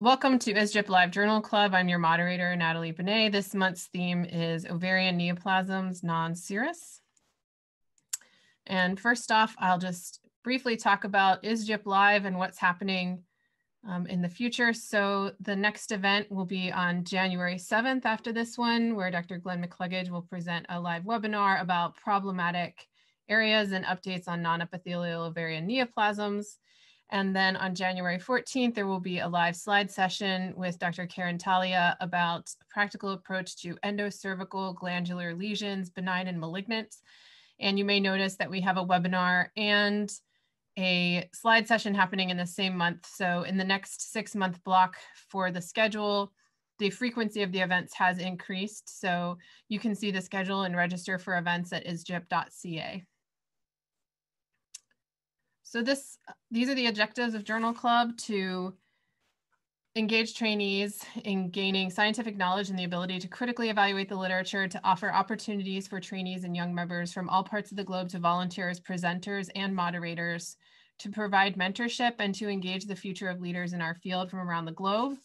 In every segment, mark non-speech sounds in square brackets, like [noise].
Welcome to ISGYP Live Journal Club. I'm your moderator, Natalie Banet. This month's theme is ovarian neoplasms non-serous. And first off, I'll just briefly talk about ISGYP Live and what's happening um, in the future. So the next event will be on January 7th after this one, where Dr. Glenn McCluggage will present a live webinar about problematic areas and updates on non-epithelial ovarian neoplasms. And then on January 14th, there will be a live slide session with Dr. Karen Talia about a practical approach to endocervical glandular lesions, benign and malignant. And you may notice that we have a webinar and a slide session happening in the same month. So in the next six month block for the schedule, the frequency of the events has increased. So you can see the schedule and register for events at isgyp.ca. So this, these are the objectives of Journal Club to engage trainees in gaining scientific knowledge and the ability to critically evaluate the literature, to offer opportunities for trainees and young members from all parts of the globe to volunteers, presenters, and moderators, to provide mentorship and to engage the future of leaders in our field from around the globe.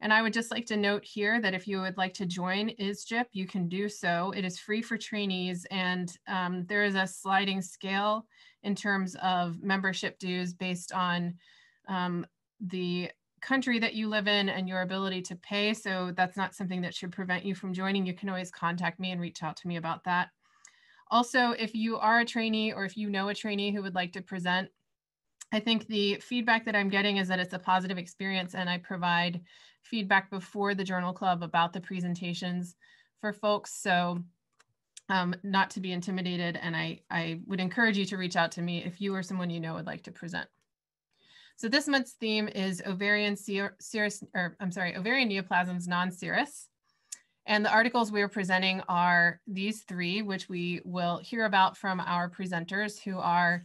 And I would just like to note here that if you would like to join ISGYP, you can do so. It is free for trainees and um, there is a sliding scale in terms of membership dues based on um, the country that you live in and your ability to pay. So that's not something that should prevent you from joining. You can always contact me and reach out to me about that. Also, if you are a trainee or if you know a trainee who would like to present, I think the feedback that I'm getting is that it's a positive experience and I provide feedback before the journal club about the presentations for folks. So um, not to be intimidated. And I, I would encourage you to reach out to me if you or someone you know would like to present. So this month's theme is ovarian serous, or I'm sorry, ovarian neoplasms non-serous. And the articles we are presenting are these three, which we will hear about from our presenters who are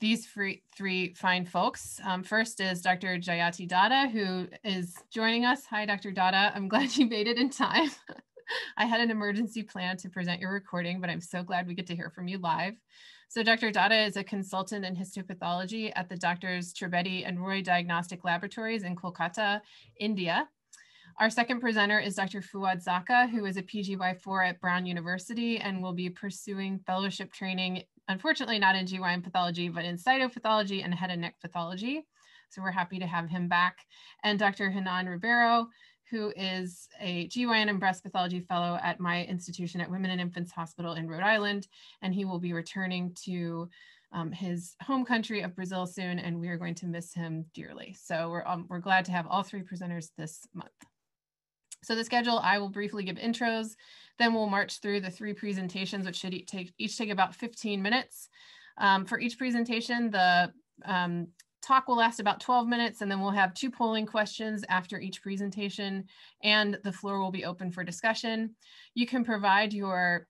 these three, three fine folks. Um, first is Dr. Jayati Datta, who is joining us. Hi, Dr. Datta. I'm [laughs] glad you made it in time. [laughs] I had an emergency plan to present your recording, but I'm so glad we get to hear from you live. So Dr. Datta is a consultant in histopathology at the Doctors Tribedi and Roy Diagnostic Laboratories in Kolkata, India. Our second presenter is Dr. Fouad Zakka, who is a PGY4 at Brown University and will be pursuing fellowship training, unfortunately not in GYN pathology, but in cytopathology and head and neck pathology. So we're happy to have him back. And Dr. Renan Ribeiro, who is a GYN and breast pathology fellow at my institution at Women and Infants Hospital in Rhode Island. And he will be returning to um, his home country of Brazil soon, and we are going to miss him dearly. So we're, um, we're glad to have all three presenters this month. So the schedule, I will briefly give intros, then we'll march through the three presentations, which should take, each take about 15 minutes. Um, for each presentation, the um, talk will last about 12 minutes and then we'll have two polling questions after each presentation and the floor will be open for discussion. You can provide your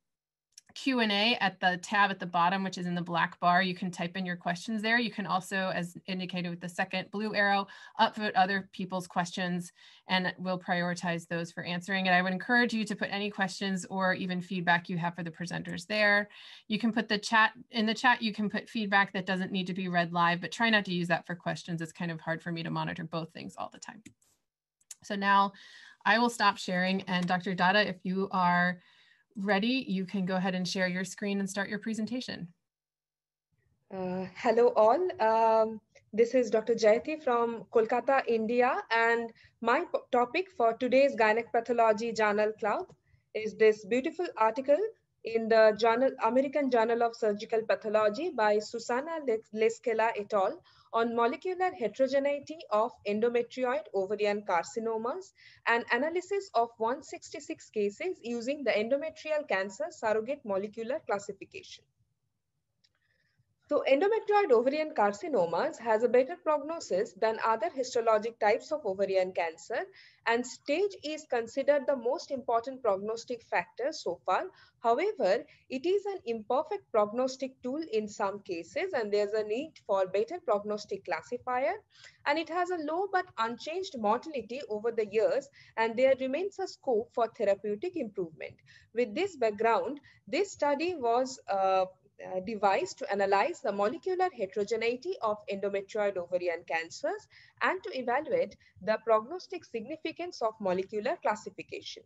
Q&A at the tab at the bottom, which is in the black bar. You can type in your questions there. You can also, as indicated with the second blue arrow, upvote other people's questions and we'll prioritize those for answering. And I would encourage you to put any questions or even feedback you have for the presenters there. You can put the chat, in the chat you can put feedback that doesn't need to be read live, but try not to use that for questions. It's kind of hard for me to monitor both things all the time. So now I will stop sharing and Dr. Datta, if you are ready, you can go ahead and share your screen and start your presentation. Uh, hello all. Um, this is Dr. Jayati from Kolkata, India, and my topic for today's Gynec Pathology Journal Club is this beautiful article in the journal American Journal of Surgical Pathology by Susanna Leskela et al on molecular heterogeneity of endometrioid ovarian carcinomas and analysis of 166 cases using the endometrial cancer surrogate molecular classification. So endometrioid ovarian carcinomas has a better prognosis than other histologic types of ovarian cancer and stage is considered the most important prognostic factor so far. However, it is an imperfect prognostic tool in some cases and there's a need for better prognostic classifier and it has a low but unchanged mortality over the years and there remains a scope for therapeutic improvement. With this background, this study was uh, uh, device to analyze the molecular heterogeneity of endometrioid ovarian cancers and to evaluate the prognostic significance of molecular classification.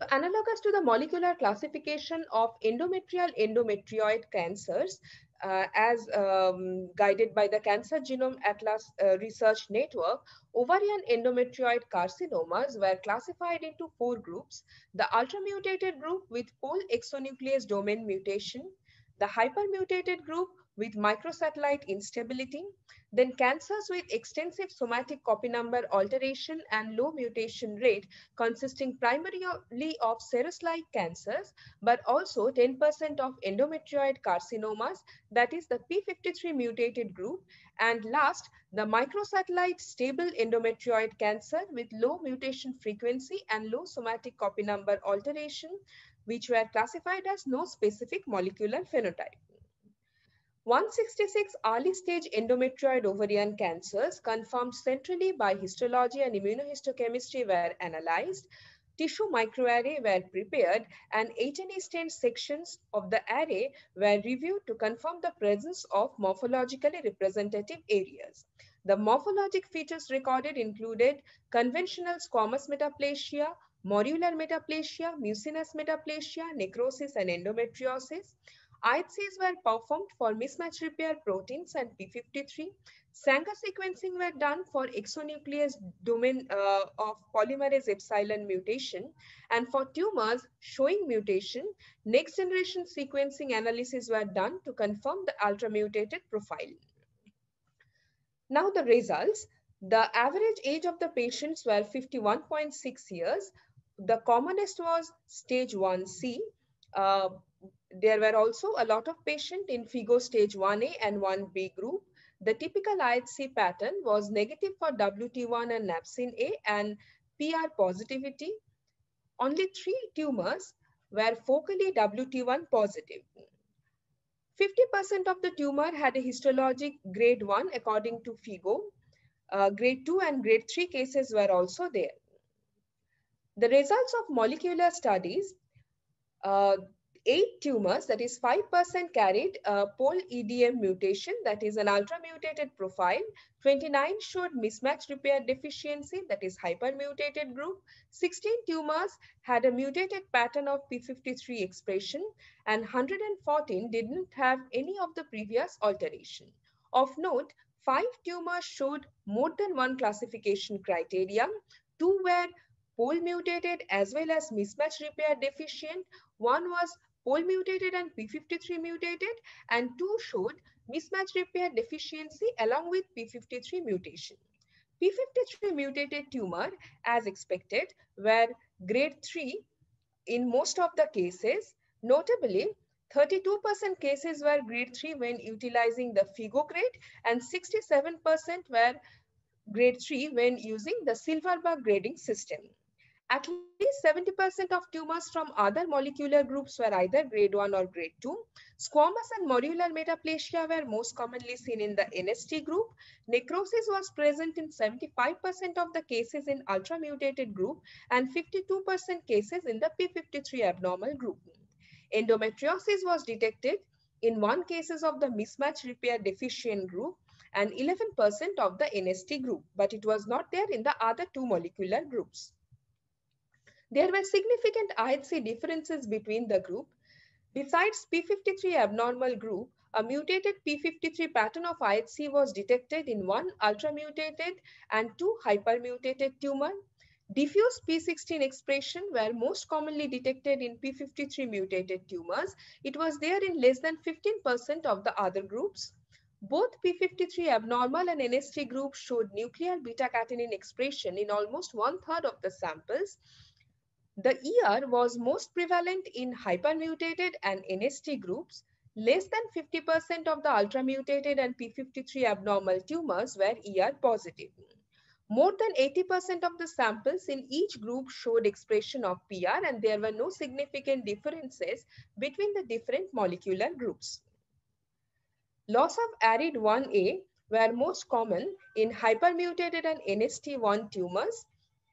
So analogous to the molecular classification of endometrial endometrioid cancers, uh, as um, guided by the Cancer Genome Atlas uh, Research Network, ovarian endometrioid carcinomas were classified into four groups. The ultramutated group with pole exonuclease domain mutation, the hypermutated group with microsatellite instability, then cancers with extensive somatic copy number alteration and low mutation rate consisting primarily of serous-like cancers, but also 10% of endometrioid carcinomas, that is the P53 mutated group. And last, the microsatellite stable endometrioid cancer with low mutation frequency and low somatic copy number alteration, which were classified as no specific molecular phenotype. 166 early stage endometrioid ovarian cancers confirmed centrally by histology and immunohistochemistry were analyzed. Tissue microarray were prepared and 18 stain sections of the array were reviewed to confirm the presence of morphologically representative areas. The morphologic features recorded included conventional squamous metaplasia, morular metaplasia, mucinous metaplasia, necrosis, and endometriosis. IHCs were performed for mismatch repair proteins and P53. Sanger sequencing were done for exonuclease domain uh, of polymerase epsilon mutation. And for tumors showing mutation, next generation sequencing analysis were done to confirm the ultramutated profile. Now the results. The average age of the patients were 51.6 years. The commonest was stage 1C. Uh, there were also a lot of patients in FIGO stage 1A and 1B group. The typical IHC pattern was negative for WT1 and NAPSIN-A and PR positivity. Only three tumors were focally WT1 positive. 50% of the tumor had a histologic grade 1 according to FIGO. Uh, grade 2 and grade 3 cases were also there. The results of molecular studies, uh, eight tumors, that is 5% carried uh, a pole EDM mutation, that is an ultra-mutated profile. 29 showed mismatch repair deficiency, that is hypermutated group. 16 tumors had a mutated pattern of P53 expression and 114 didn't have any of the previous alteration. Of note, five tumors showed more than one classification criteria. Two were pole mutated as well as mismatch repair deficient. One was pole mutated and P53 mutated, and two showed mismatch repair deficiency along with P53 mutation. P53 mutated tumor, as expected, were grade 3 in most of the cases. Notably, 32% cases were grade 3 when utilizing the FIGO grade and 67% were grade 3 when using the Silverberg grading system. At least 70% of tumors from other molecular groups were either grade 1 or grade 2. Squamous and morular metaplasia were most commonly seen in the NST group. Necrosis was present in 75% of the cases in ultramutated group and 52% cases in the P53 abnormal group. Endometriosis was detected in one cases of the mismatch repair deficient group and 11% of the NST group, but it was not there in the other two molecular groups. There were significant IHC differences between the group. Besides P53 abnormal group, a mutated P53 pattern of IHC was detected in one ultramutated and two hypermutated tumor. Diffuse P16 expression were most commonly detected in P53 mutated tumors. It was there in less than 15% of the other groups. Both P53 abnormal and NST groups showed nuclear beta-catenin expression in almost one third of the samples. The ER was most prevalent in hypermutated and NST groups. Less than 50% of the ultramutated and P53 abnormal tumors were ER positive. More than 80% of the samples in each group showed expression of PR and there were no significant differences between the different molecular groups. Loss of ARID1A were most common in hypermutated and NST1 tumors,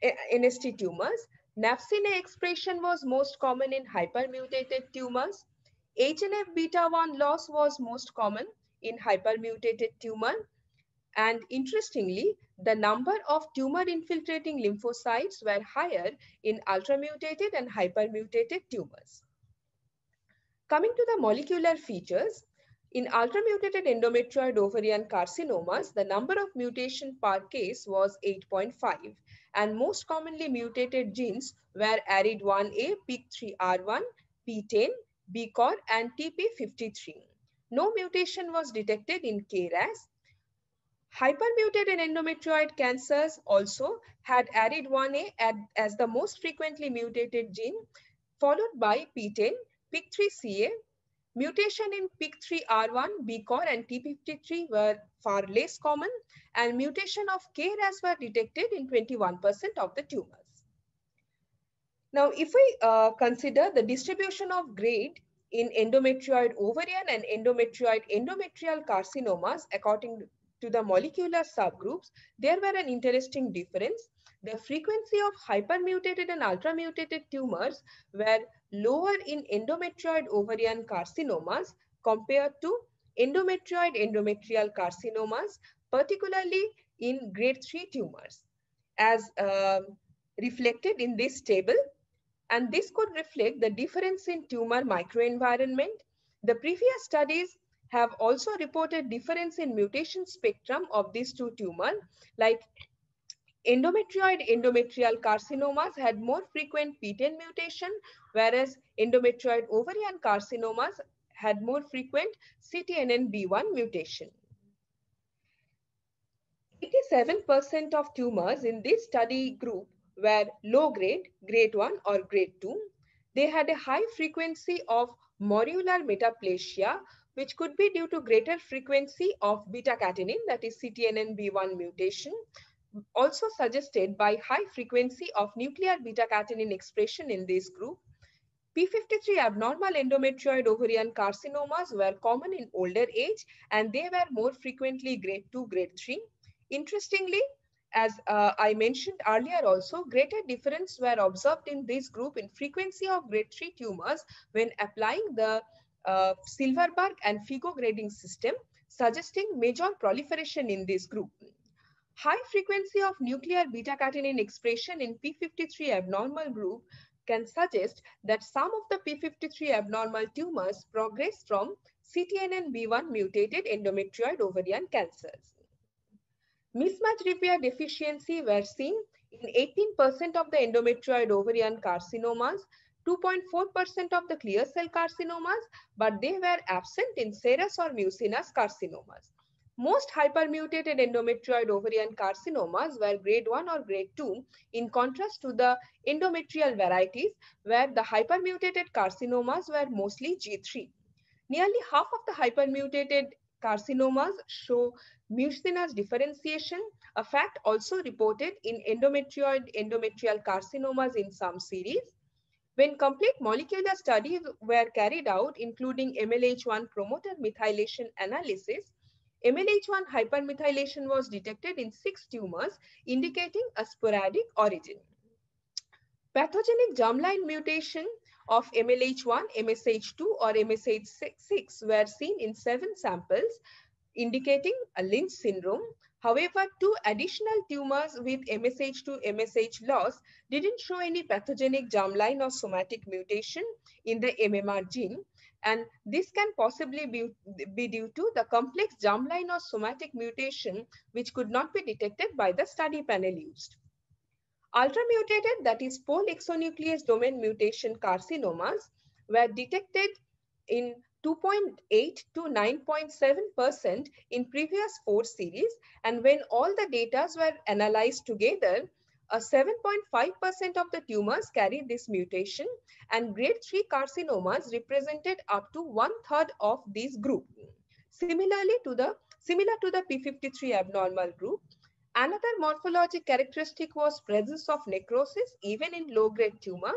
eh, NST tumors, NAPSIN expression was most common in hypermutated tumors. HNF beta 1 loss was most common in hypermutated tumor. And interestingly, the number of tumor infiltrating lymphocytes were higher in ultramutated and hypermutated tumors. Coming to the molecular features, in ultramutated endometrioid ovarian carcinomas, the number of mutation per case was 8.5 and most commonly mutated genes were ARID1A, PIK3R1, PTEN, BCOR and TP53. No mutation was detected in KRAS. Hypermutated endometrioid cancers also had ARID1A as the most frequently mutated gene, followed by PTEN, PIK3CA, mutation in PIK3R1, BCOR and TP53 were far less common and mutation of KRAS were detected in 21% of the tumors. Now, if we uh, consider the distribution of grade in endometrioid ovarian and endometrioid endometrial carcinomas according to the molecular subgroups, there were an interesting difference. The frequency of hypermutated and ultramutated tumors were lower in endometrioid ovarian carcinomas compared to endometrioid endometrial carcinomas, particularly in grade 3 tumors, as uh, reflected in this table and this could reflect the difference in tumor microenvironment. The previous studies have also reported difference in mutation spectrum of these two tumors, like endometrioid endometrial carcinomas had more frequent PTEN mutation, whereas endometrioid ovarian carcinomas had more frequent CTNNB1 mutation. 87% of tumors in this study group were low grade, grade 1 or grade 2. They had a high frequency of morular metaplasia, which could be due to greater frequency of beta-catenin, that is CTNNB1 mutation, also suggested by high frequency of nuclear beta-catenin expression in this group. P53 abnormal endometrioid ovarian carcinomas were common in older age and they were more frequently grade 2, grade 3. Interestingly, as uh, I mentioned earlier also, greater difference were observed in this group in frequency of grade 3 tumors when applying the uh, Silverberg and FIGO grading system, suggesting major proliferation in this group. High frequency of nuclear beta-catenin expression in P53 abnormal group can suggest that some of the P53 abnormal tumors progress from CTNNB1 mutated endometrioid ovarian cancers. Mismatch repair deficiency were seen in 18% of the endometrioid ovarian carcinomas, 2.4% of the clear cell carcinomas, but they were absent in serous or mucinous carcinomas. Most hypermutated endometrioid ovarian carcinomas were grade 1 or grade 2 in contrast to the endometrial varieties where the hypermutated carcinomas were mostly G3. Nearly half of the hypermutated carcinomas show mucinous differentiation, a fact also reported in endometrioid endometrial carcinomas in some series. When complete molecular studies were carried out, including MLH1 promoter methylation analysis, MLH1 hypermethylation was detected in six tumors, indicating a sporadic origin. Pathogenic germline mutation of MLH1, MSH2 or MSH6 were seen in seven samples, indicating a Lynch syndrome. However, two additional tumors with MSH2 MSH loss didn't show any pathogenic germline or somatic mutation in the MMR gene. And this can possibly be, be due to the complex germline or somatic mutation, which could not be detected by the study panel used. Ultramutated, that is pole exonuclease domain mutation carcinomas were detected in 2.8 to 9.7% in previous four series. And when all the data were analyzed together, a 7.5% of the tumors carried this mutation and grade 3 carcinomas represented up to one third of this group. Similarly to the similar to the P53 abnormal group, another morphologic characteristic was presence of necrosis even in low grade tumor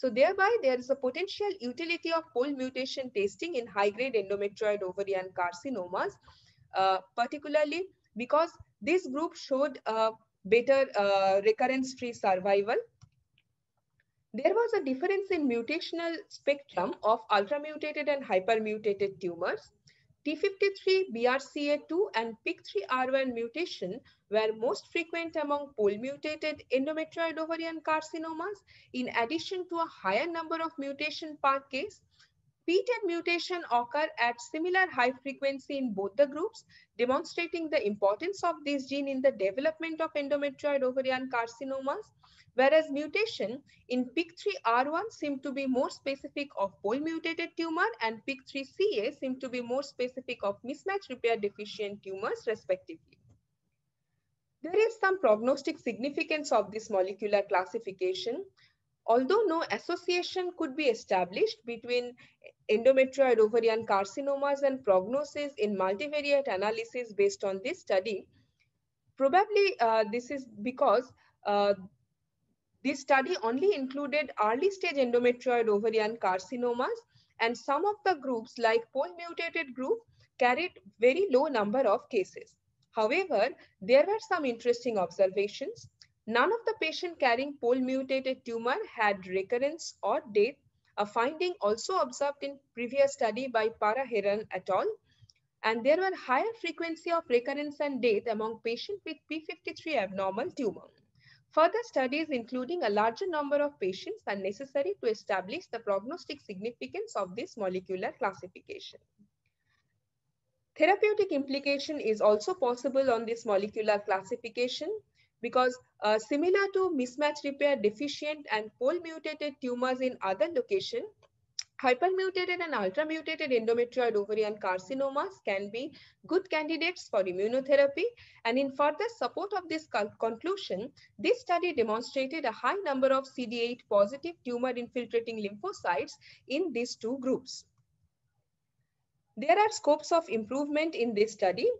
so thereby there is a potential utility of pole mutation testing in high-grade endometrioid ovarian carcinomas, uh, particularly because this group showed a better uh, recurrence-free survival. There was a difference in mutational spectrum of ultramutated and hypermutated tumors. T53, BRCA2, and PIK3R1 mutation were most frequent among pole-mutated endometrioid ovarian carcinomas, in addition to a higher number of mutation case. PTEN mutation occur at similar high frequency in both the groups, demonstrating the importance of this gene in the development of endometrioid ovarian carcinomas whereas mutation in PIK3R1 seem to be more specific of pole-mutated tumor and PIK3CA seem to be more specific of mismatch repair deficient tumors respectively. There is some prognostic significance of this molecular classification. Although no association could be established between endometrioid ovarian carcinomas and prognosis in multivariate analysis based on this study, probably uh, this is because uh, this study only included early stage endometrioid ovarian carcinomas and some of the groups like pole mutated group carried very low number of cases. However, there were some interesting observations. None of the patient carrying pole mutated tumor had recurrence or death, a finding also observed in previous study by Parra-Herran et al. And there were higher frequency of recurrence and death among patients with P53 abnormal tumor. Further studies, including a larger number of patients, are necessary to establish the prognostic significance of this molecular classification. Therapeutic implication is also possible on this molecular classification because uh, similar to mismatch repair deficient and pole mutated tumors in other locations, Hypermutated and ultramutated endometrioid ovarian carcinomas can be good candidates for immunotherapy. And in further support of this conclusion, this study demonstrated a high number of CD8 positive tumor infiltrating lymphocytes in these two groups. There are scopes of improvement in this study.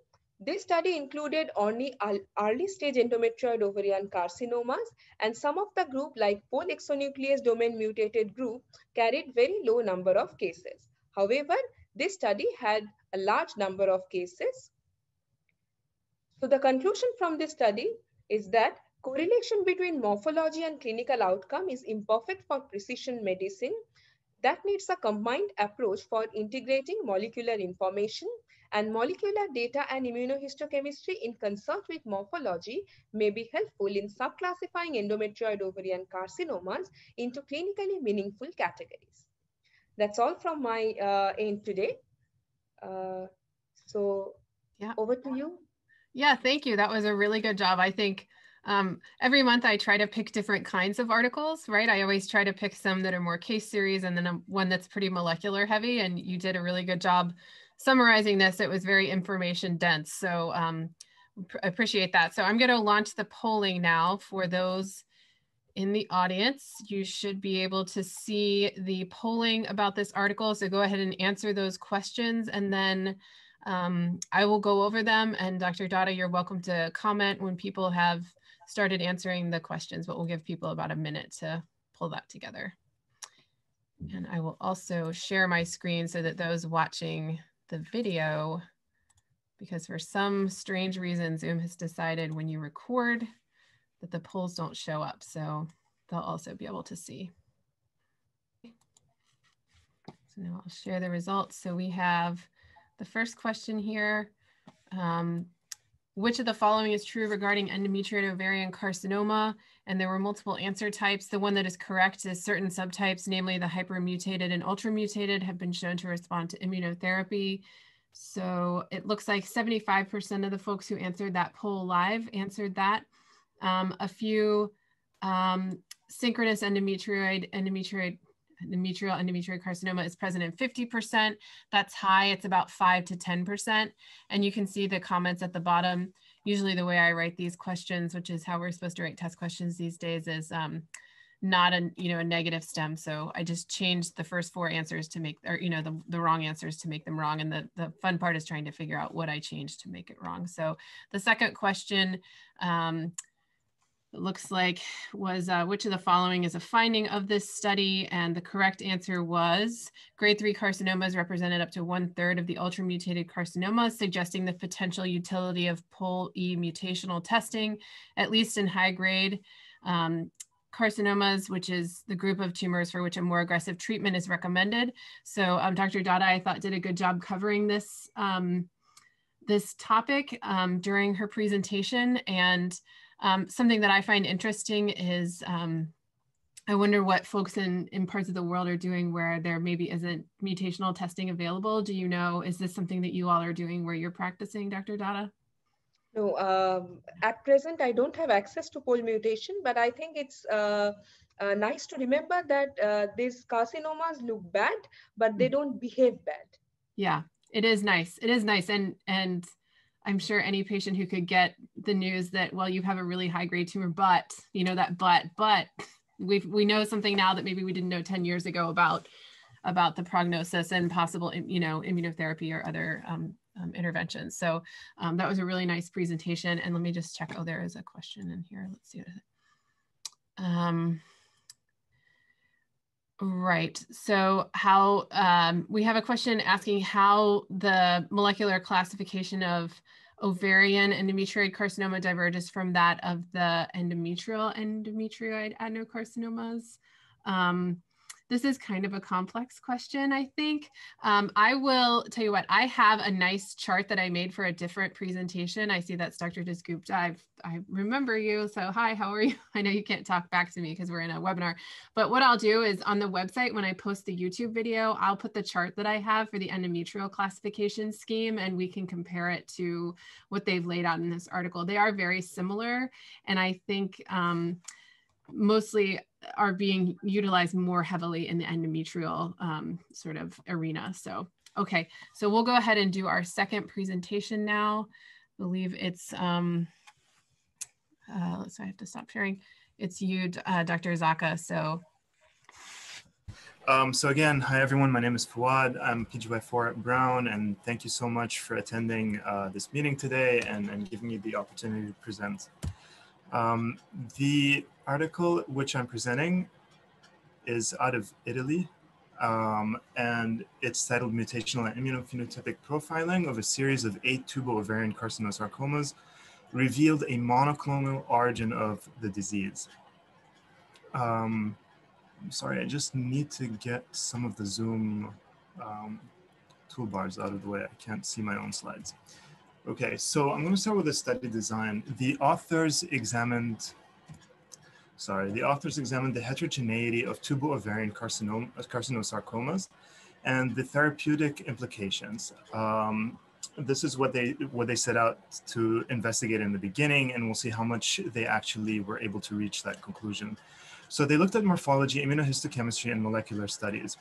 This study included only early stage endometrioid ovarian carcinomas and some of the group like polexonuclease domain mutated group carried very low number of cases. However, this study had a large number of cases. So the conclusion from this study is that correlation between morphology and clinical outcome is imperfect for precision medicine that needs a combined approach for integrating molecular information and molecular data and immunohistochemistry in concert with morphology may be helpful in subclassifying endometrioid ovarian carcinomas into clinically meaningful categories. That's all from my uh, end today. Uh, so yeah. over to you. Yeah, thank you. That was a really good job. I think um, every month I try to pick different kinds of articles, right? I always try to pick some that are more case series and then one that's pretty molecular heavy. And you did a really good job summarizing this, it was very information dense. So um, appreciate that. So I'm going to launch the polling now for those in the audience. You should be able to see the polling about this article. So go ahead and answer those questions and then um, I will go over them. And Dr. Datta, you're welcome to comment when people have started answering the questions, but we'll give people about a minute to pull that together. And I will also share my screen so that those watching the video because for some strange reason, Zoom has decided when you record that the polls don't show up. So they'll also be able to see. So now I'll share the results. So we have the first question here. Um, which of the following is true regarding endometrioid ovarian carcinoma? And there were multiple answer types. The one that is correct is certain subtypes, namely the hypermutated and ultramutated, have been shown to respond to immunotherapy. So it looks like 75% of the folks who answered that poll live answered that. Um, a few um, synchronous endometrioid, endometrioid, endometrial endometrioid carcinoma is present in 50%. That's high, it's about five to 10%. And you can see the comments at the bottom. Usually the way I write these questions, which is how we're supposed to write test questions these days is um, not a, you know, a negative stem. So I just changed the first four answers to make, or, you know, the, the wrong answers to make them wrong. And the, the fun part is trying to figure out what I changed to make it wrong. So the second question, um, it looks like was uh, which of the following is a finding of this study? And the correct answer was grade three carcinomas represented up to one third of the ultramutated carcinomas, suggesting the potential utility of POL E mutational testing, at least in high grade. Um, carcinomas, which is the group of tumors for which a more aggressive treatment is recommended. So um, Dr. Datta, I thought, did a good job covering this, um, this topic um, during her presentation. And um, something that I find interesting is um, I wonder what folks in, in parts of the world are doing where there maybe isn't mutational testing available. Do you know, is this something that you all are doing where you're practicing, Dr. Datta? No, um, at present, I don't have access to pole mutation, but I think it's uh, uh, nice to remember that uh, these carcinomas look bad, but they mm. don't behave bad. Yeah, it is nice. It is nice. And, and I'm sure any patient who could get the news that, well, you have a really high grade tumor, but you know, that but, but we we know something now that maybe we didn't know 10 years ago about, about the prognosis and possible, you know, immunotherapy or other um, um, interventions. So um, that was a really nice presentation. And let me just check. Oh, there is a question in here. Let's see. Um, right. So how um, we have a question asking how the molecular classification of ovarian endometrioid carcinoma diverges from that of the endometrial endometrioid adenocarcinomas. Um, this is kind of a complex question, I think. Um, I will tell you what, I have a nice chart that I made for a different presentation. I see that's Dr. Dasgupta. I've, I remember you. So hi, how are you? [laughs] I know you can't talk back to me because we're in a webinar, but what I'll do is on the website, when I post the YouTube video, I'll put the chart that I have for the endometrial classification scheme and we can compare it to what they've laid out in this article. They are very similar. And I think, um, mostly are being utilized more heavily in the endometrial um, sort of arena. So, okay, so we'll go ahead and do our second presentation now. I believe it's, um, uh, so I have to stop sharing. It's you, uh, Dr. Zakka, so. Um, so again, hi everyone, my name is Fouad. I'm PGY4 at Brown, and thank you so much for attending uh, this meeting today and, and giving me the opportunity to present. Um, the article which I'm presenting is out of Italy, um, and it's titled Mutational and Immunophenotypic Profiling of a Series of Eight Tubal Ovarian Carcinosarcomas Revealed a Monoclonal Origin of the Disease. Um, sorry, I just need to get some of the Zoom um, toolbars out of the way. I can't see my own slides. Okay, so I'm going to start with the study design. The authors examined, sorry, the authors examined the heterogeneity of tubal ovarian carcinom carcinosarcomas and the therapeutic implications. Um, this is what they what they set out to investigate in the beginning, and we'll see how much they actually were able to reach that conclusion. So they looked at morphology, immunohistochemistry, and molecular studies.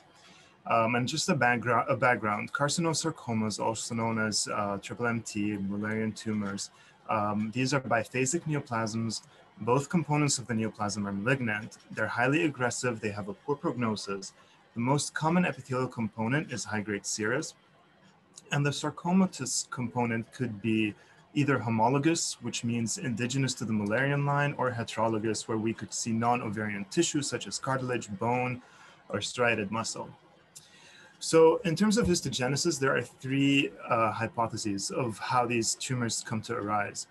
Um, and just a background, a background, carcinosarcomas, also known as uh, triple MT, Mullerian tumors, um, these are biphasic neoplasms. Both components of the neoplasm are malignant. They're highly aggressive. They have a poor prognosis. The most common epithelial component is high-grade serous. And the sarcomatous component could be either homologous, which means indigenous to the Mullerian line, or heterologous, where we could see non-ovarian tissue such as cartilage, bone, or striated muscle. So in terms of histogenesis, there are three uh, hypotheses of how these tumors come to arise.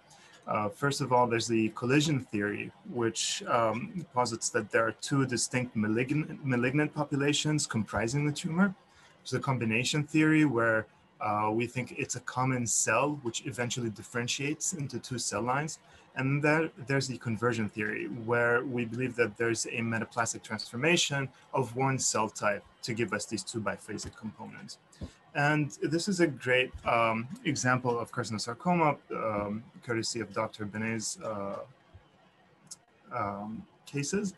Uh, first of all, there's the collision theory, which um, posits that there are two distinct malignant, malignant populations comprising the tumor. There's a combination theory where uh, we think it's a common cell which eventually differentiates into two cell lines. And there, there's the conversion theory, where we believe that there's a metaplastic transformation of one cell type to give us these two biphasic components. And this is a great um, example of carcinosarcoma, um, courtesy of Dr. Banet's uh, um, cases.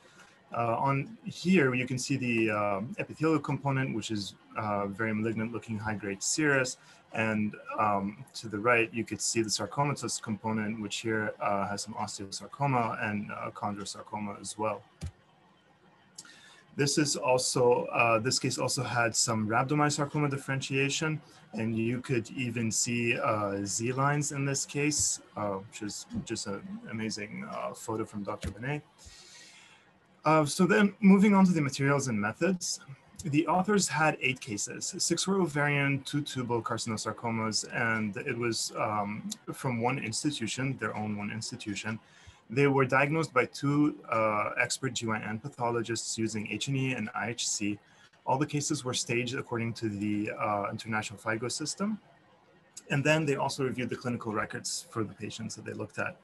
Uh, on here, you can see the uh, epithelial component, which is uh, very malignant looking high-grade serous. And um, to the right, you could see the sarcomatous component, which here uh, has some osteosarcoma and uh, chondrosarcoma as well. This is also, uh, this case also had some rhabdomyosarcoma differentiation, and you could even see uh, Z lines in this case, uh, which is just an amazing uh, photo from Dr. Banet. so then moving on to the materials and methods the authors had eight cases. Six were ovarian, two tubal carcinosarcomas, and it was um, from one institution, their own one institution. They were diagnosed by two uh, expert GYN pathologists using H&E and IHC. All the cases were staged according to the uh, International FIGO system. And then they also reviewed the clinical records for the patients that they looked at.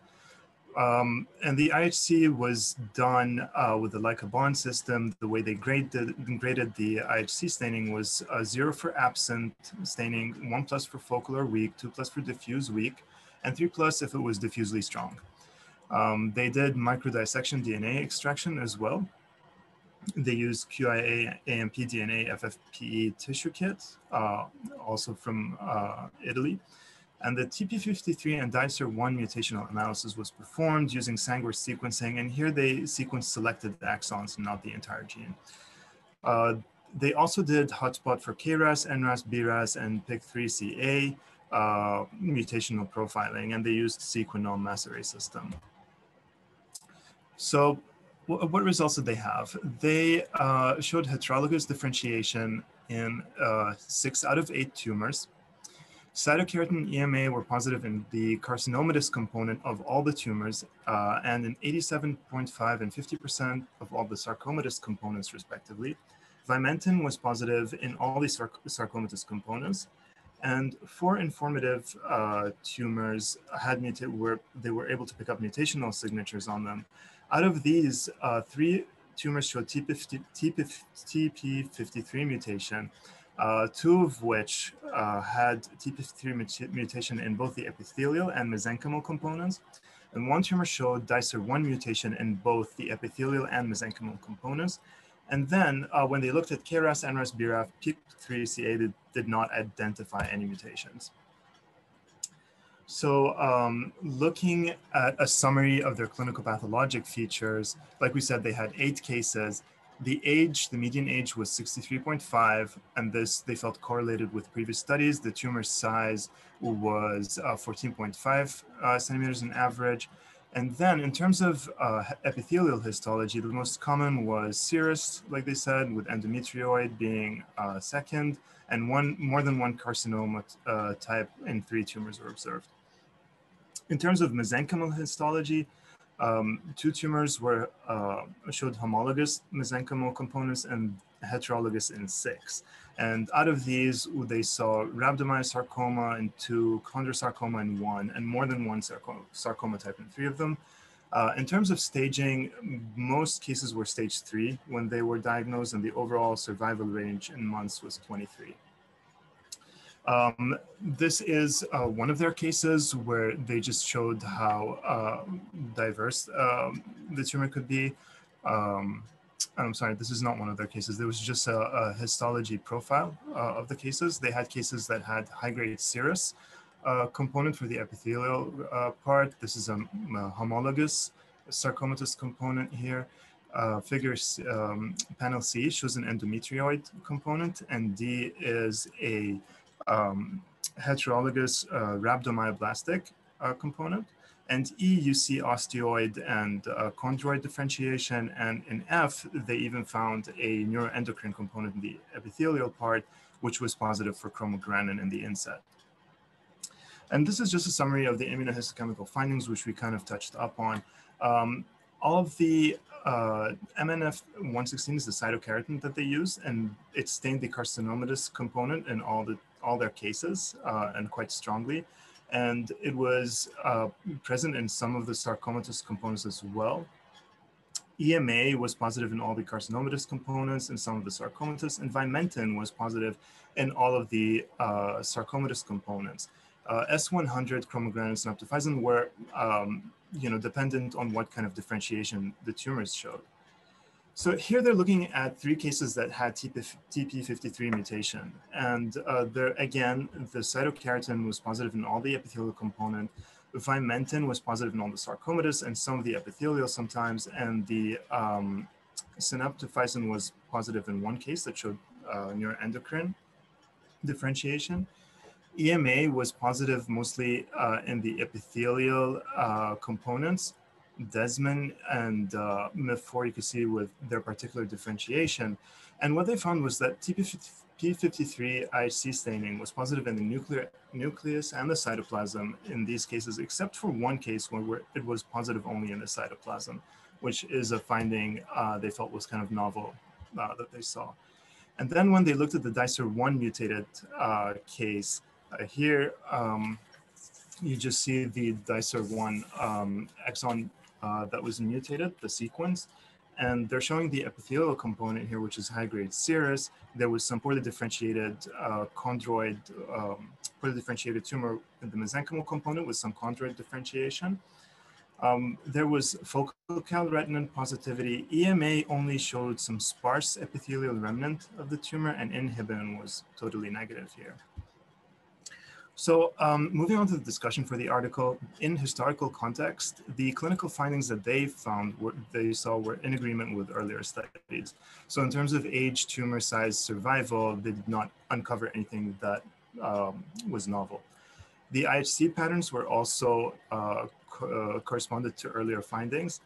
Um, and the IHC was done uh, with the Leica bond system. The way they graded, graded the IHC staining was uh, zero for absent staining, one plus for focal or weak, two plus for diffuse weak, and three plus if it was diffusely strong. Um, they did microdissection DNA extraction as well. They used QIA AMP DNA FFPE tissue kit, uh, also from uh, Italy. And the TP53 and Dicer1 mutational analysis was performed using Sanger sequencing. And here they sequenced selected exons, not the entire gene. Uh, they also did hotspot for KRAS, NRAS, BRAF, and PIK3CA uh, mutational profiling, and they used sequenom mass array system. So what results did they have? They uh, showed heterologous differentiation in uh, six out of eight tumors. Cytokeratin EMA were positive in the carcinomatous component of all the tumors uh, and in 87.5 and 50% of all the sarcomatous components respectively. Vimentin was positive in all sarc sarcomatous components. And four informative uh, tumors had mutated where they were able to pick up mutational signatures on them. Out of these, uh, three tumors showed TP, TP53 mutation, uh, two of which uh, had TP53 mutation in both the epithelial and mesenchymal components, and one tumor showed Dicer1 mutation in both the epithelial and mesenchymal components. And then uh, when they looked at KRAS, NRAS, BRAF, PIK3CA, they did not identify any mutations. So um, looking at a summary of their clinical pathologic features, like we said, they had eight cases. The age, the median age was 63.5, and this they felt correlated with previous studies. The tumor size was uh, 14.5 uh, centimeters in average. And then in terms of uh, epithelial histology, the most common was serous, like they said, with endometrioid being uh, second, and one more than one carcinoma uh, type in three tumors were observed. In terms of mesenchymal histology, um, two tumors were uh, showed homologous mesenchymal components and heterologous in six. And out of these, they saw rhabdomyosarcoma in two, chondrosarcoma in one, and more than one sarcoma, sarcoma type in three of them. Uh, in terms of staging, most cases were stage three when they were diagnosed, and the overall survival range in months was 23. Um, this is uh, one of their cases where they just showed how uh, diverse um, the tumor could be. Um, I'm sorry, this is not one of their cases. There was just a, a histology profile uh, of the cases. They had cases that had high-grade serous uh, component for the epithelial uh, part. This is a, a homologous sarcomatous component here. Uh, figure um, panel C shows an endometrioid component, and D is a um, heterologous uh, rhabdomyoblastic uh, component. And E, you see osteoid and uh, chondroid differentiation. And in F, they even found a neuroendocrine component in the epithelial part, which was positive for chromogranin in the inset. And this is just a summary of the immunohistochemical findings, which we kind of touched up on. Um, all of the uh, MNF116 is the cytokeratin that they use, and it stained the carcinomatous component in all the all their cases uh, and quite strongly. And it was uh, present in some of the sarcomatous components as well. EMA was positive in all the carcinomatous components and some of the sarcomatous, and Vimentin was positive in all of the uh, sarcomatous components. Uh, S100 chromogranin synaptophysin were, um, you know, dependent on what kind of differentiation the tumors showed. So here they're looking at three cases that had TP53 mutation. And uh, there, again, the cytokeratin was positive in all the epithelial component. Vimentin was positive in all the sarcomatous and some of the epithelial sometimes. And the um, synaptophysin was positive in one case that showed uh, neuroendocrine differentiation. EMA was positive mostly uh, in the epithelial uh, components Desmin and uh, MYF4, you can see with their particular differentiation. And what they found was that TP53 P53 IHC staining was positive in the nuclear, nucleus and the cytoplasm in these cases, except for one case where it was positive only in the cytoplasm, which is a finding uh, they felt was kind of novel uh, that they saw. And then when they looked at the Dicer1 mutated uh, case, uh, here um, you just see the Dicer1 um, exon uh, that was mutated, the sequence. And they're showing the epithelial component here, which is high-grade serous. There was some poorly differentiated uh, chondroid, um, poorly differentiated tumor in the mesenchymal component with some chondroid differentiation. Um, there was focal calretinin positivity. EMA only showed some sparse epithelial remnant of the tumor and inhibin was totally negative here. So um, moving on to the discussion for the article, in historical context, the clinical findings that they found, were, they saw were in agreement with earlier studies. So in terms of age, tumor size, survival, they did not uncover anything that um, was novel. The IHC patterns were also uh, co uh, corresponded to earlier findings.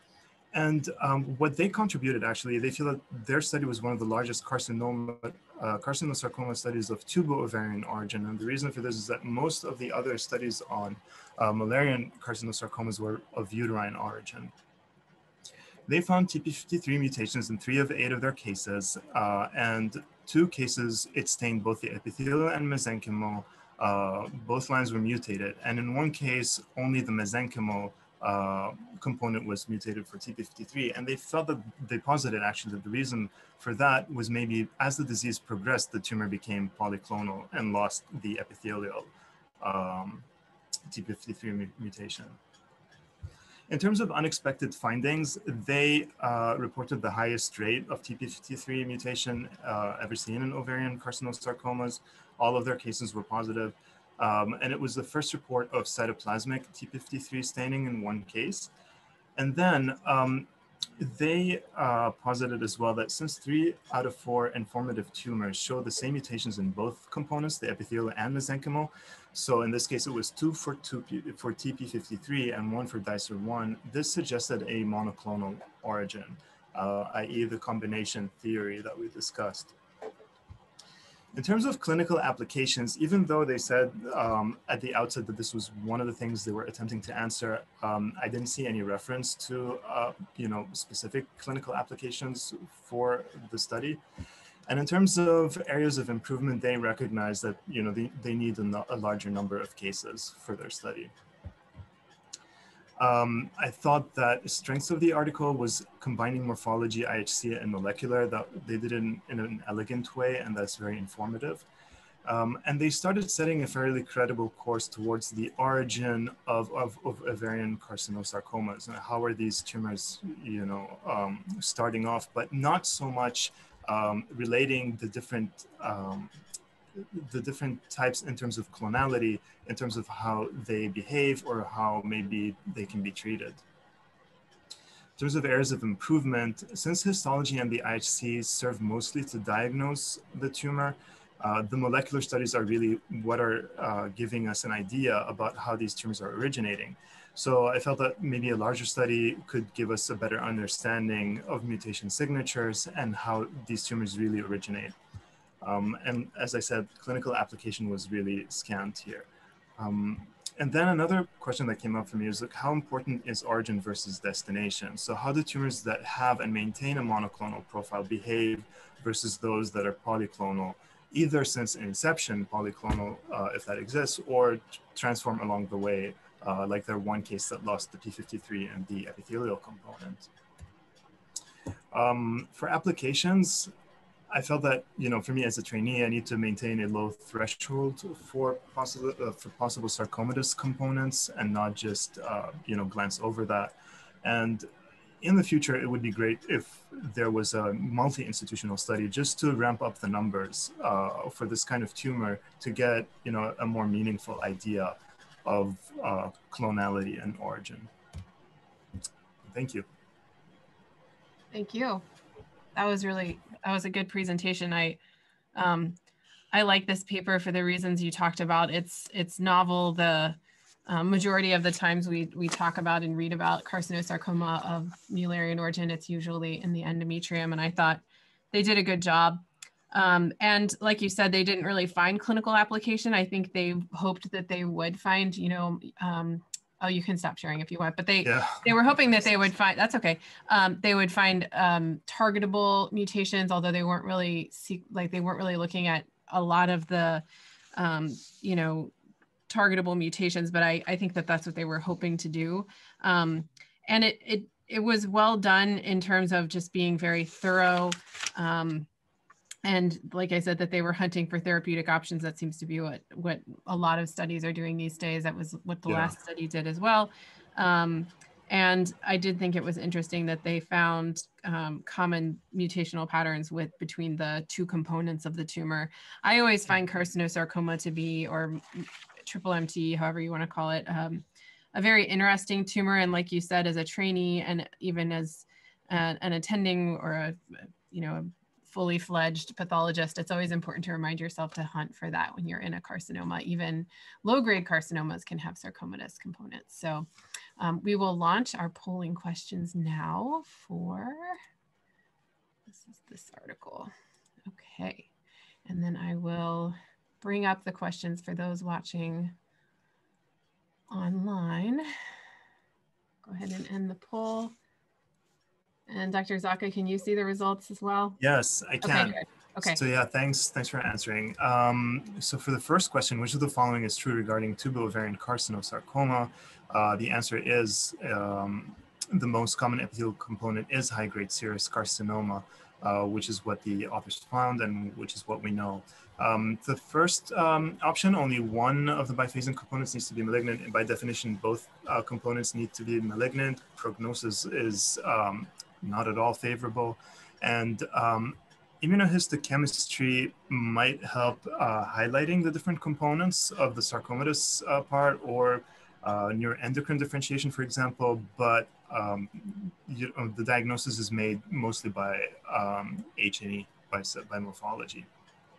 And um, what they contributed, actually, they feel that their study was one of the largest carcinoma, uh, carcinosarcoma studies of tubo-ovarian origin. And the reason for this is that most of the other studies on uh, Müllerian carcinosarcomas were of uterine origin. They found TP53 mutations in three of eight of their cases, uh, and two cases, it stained both the epithelial and mesenchymal. Uh, both lines were mutated. And in one case, only the mesenchymal uh, component was mutated for TP53. And they felt that they posited actually that the reason for that was maybe as the disease progressed, the tumor became polyclonal and lost the epithelial um, TP53 mutation. In terms of unexpected findings, they uh, reported the highest rate of TP53 mutation uh, ever seen in ovarian carcinosarcomas. All of their cases were positive. Um, and it was the first report of cytoplasmic TP53 staining in one case. And then um, they uh, posited as well that since three out of four informative tumors show the same mutations in both components, the epithelial and mesenchymal, so in this case, it was two for, two, for TP53 and one for Dicer1. This suggested a monoclonal origin, uh, i.e. the combination theory that we discussed. In terms of clinical applications, even though they said um, at the outset that this was one of the things they were attempting to answer, um, I didn't see any reference to, uh, you know, specific clinical applications for the study. And in terms of areas of improvement, they recognize that, you know, they, they need a, a larger number of cases for their study. Um, I thought that the strengths of the article was combining morphology, IHC, and molecular, that they did it in, in an elegant way, and that's very informative. Um, and they started setting a fairly credible course towards the origin of, of, of ovarian carcinosarcomas and how are these tumors, you know, um, starting off, but not so much um, relating the different um, the different types in terms of clonality, in terms of how they behave or how maybe they can be treated. In terms of areas of improvement, since histology and the IHC serve mostly to diagnose the tumor, uh, the molecular studies are really what are uh, giving us an idea about how these tumors are originating. So I felt that maybe a larger study could give us a better understanding of mutation signatures and how these tumors really originate. Um, and as I said, clinical application was really scant here. Um, and then another question that came up for me is like, how important is origin versus destination? So how do tumors that have and maintain a monoclonal profile behave versus those that are polyclonal, either since inception, polyclonal, uh, if that exists, or transform along the way, uh, like their one case that lost the P53 and the epithelial component. Um, for applications, I felt that you know, for me as a trainee, I need to maintain a low threshold for possible uh, for possible sarcomatous components, and not just uh, you know glance over that. And in the future, it would be great if there was a multi-institutional study just to ramp up the numbers uh, for this kind of tumor to get you know a more meaningful idea of uh, clonality and origin. Thank you. Thank you. That was really that was a good presentation. I um, I like this paper for the reasons you talked about. It's it's novel. The um, majority of the times we we talk about and read about carcinosarcoma of Mullerian origin, it's usually in the endometrium, and I thought they did a good job. Um, and like you said, they didn't really find clinical application. I think they hoped that they would find, you know, um, oh, you can stop sharing if you want, but they Yeah. they were hoping that they would find that's okay. Um, they would find um, targetable mutations, although they weren't really see, like they weren't really looking at a lot of the, um, you know, targetable mutations. But I I think that that's what they were hoping to do, um, and it it it was well done in terms of just being very thorough. Um, and like I said, that they were hunting for therapeutic options. That seems to be what what a lot of studies are doing these days. That was what the Yeah. last study did as well. Um, and I did think it was interesting that they found um, common mutational patterns with between the two components of the tumor. I always find carcinosarcoma to be, or triple MT, however you want to call it, um, a very interesting tumor. And like you said, as a trainee and even as uh, an attending or a, you know, a fully fledged pathologist, it's always important to remind yourself to hunt for that when you're in a carcinoma. Even low grade carcinomas can have sarcomatous components. So um, we will launch our polling questions now for, this is this article. Okay. And then I will bring up the questions for those watching online. Go ahead and end the poll. And Dr. Zakka, can you see the results as well? Yes, I can. good. Okay. So yeah, thanks. Thanks for answering. Um, so for the first question, which of the following is true regarding tubuloovarian carcinosarcoma? Uh, the answer is um, the most common epithelial component is high-grade serous carcinoma, uh, which is what the authors found and which is what we know. Um, the first um, option, only one of the biphasic components needs to be malignant, and by definition, both uh, components need to be malignant. Prognosis is um, not at all favorable, and um, immunohistochemistry might help uh, highlighting the different components of the sarcomatous uh, part or uh, neuroendocrine differentiation, for example, but um, you know, the diagnosis is made mostly by um, H&E, by, by morphology.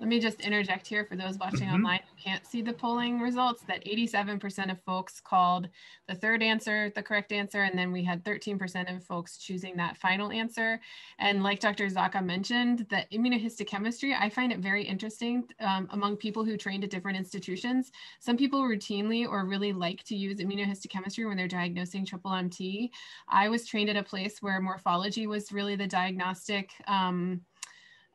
Let me just interject here for those watching Mhm. online who can't see the polling results that 87% of folks called the third answer the correct answer. And then we had 13% of folks choosing that final answer. And like Dr. Zakka mentioned, the immunohistochemistry, I find it very interesting um, among people who trained at different institutions. Some people routinely or really like to use immunohistochemistry when they're diagnosing triple MT. I was trained at a place where morphology was really the diagnostic um,